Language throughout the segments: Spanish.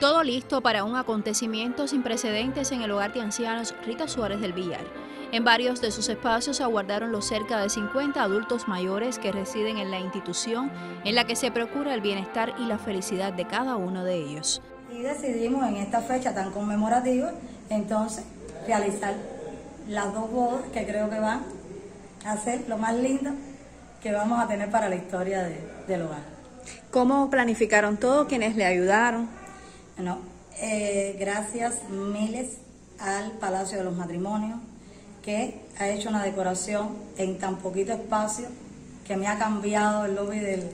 Todo listo para un acontecimiento sin precedentes en el hogar de ancianos Rita Suárez del Villar. En varios de sus espacios aguardaron los cerca de 50 adultos mayores que residen en la institución en la que se procura el bienestar y la felicidad de cada uno de ellos. Y decidimos en esta fecha tan conmemorativa, entonces, realizar las dos bodas que creo que van a ser lo más lindo que vamos a tener para la historia del hogar. ¿Cómo planificaron todo? ¿Quiénes le ayudaron? Bueno, eh, gracias miles al Palacio de los Matrimonios, que ha hecho una decoración en tan poquito espacio que me ha cambiado el lobby del,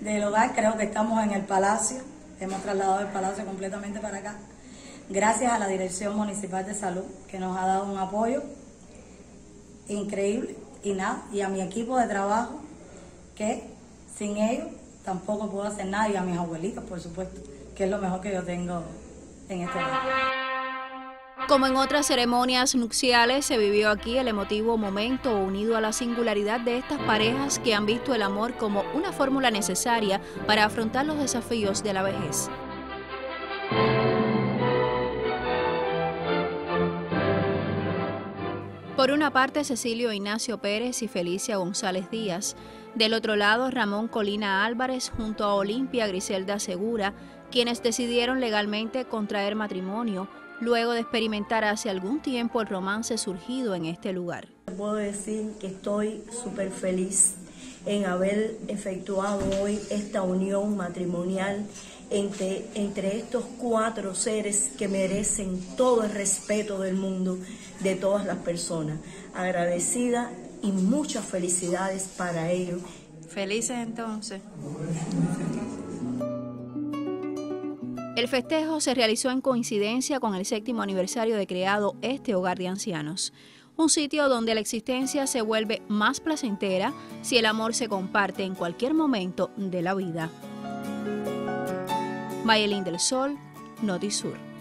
del hogar. Creo que estamos en el Palacio, hemos trasladado el Palacio completamente para acá. Gracias a la Dirección Municipal de Salud, que nos ha dado un apoyo increíble y nada, y a mi equipo de trabajo, que sin ellos tampoco puedo hacer nada, y a mis abuelitos, por supuesto que es lo mejor que yo tengo en este momento. Como en otras ceremonias nupciales, se vivió aquí el emotivo momento unido a la singularidad de estas parejas que han visto el amor como una fórmula necesaria para afrontar los desafíos de la vejez. Por una parte, Cecilio Ignacio Pérez y Felicia González Díaz. Del otro lado, Ramón Colina Álvarez junto a Olimpia Griselda Segura, quienes decidieron legalmente contraer matrimonio luego de experimentar hace algún tiempo el romance surgido en este lugar. Puedo decir que estoy súper feliz en haber efectuado hoy esta unión matrimonial entre, entre estos cuatro seres que merecen todo el respeto del mundo de todas las personas. Agradecida y muchas felicidades para ellos. Felices entonces. El festejo se realizó en coincidencia con el séptimo aniversario de creado este hogar de ancianos, un sitio donde la existencia se vuelve más placentera si el amor se comparte en cualquier momento de la vida. Mayelín del Sol, Notisur.